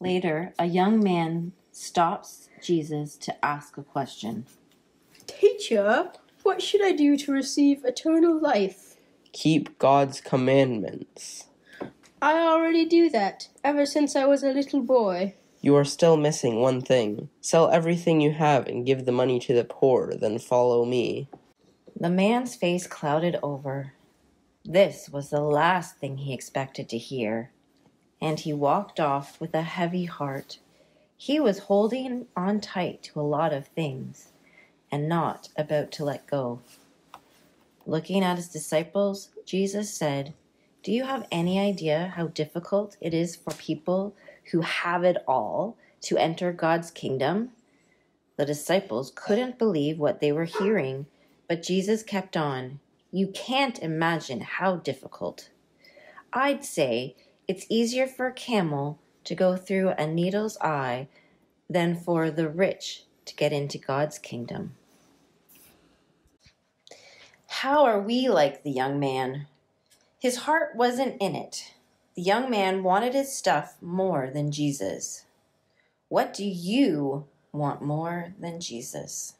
Later, a young man stops Jesus to ask a question. Teacher, what should I do to receive eternal life? Keep God's commandments. I already do that, ever since I was a little boy. You are still missing one thing. Sell everything you have and give the money to the poor, then follow me. The man's face clouded over. This was the last thing he expected to hear, and he walked off with a heavy heart. He was holding on tight to a lot of things and not about to let go. Looking at his disciples, Jesus said, Do you have any idea how difficult it is for people who have it all to enter God's kingdom? The disciples couldn't believe what they were hearing, but Jesus kept on. You can't imagine how difficult. I'd say it's easier for a camel to go through a needle's eye than for the rich to get into God's kingdom. How are we like the young man? His heart wasn't in it. The young man wanted his stuff more than Jesus. What do you want more than Jesus?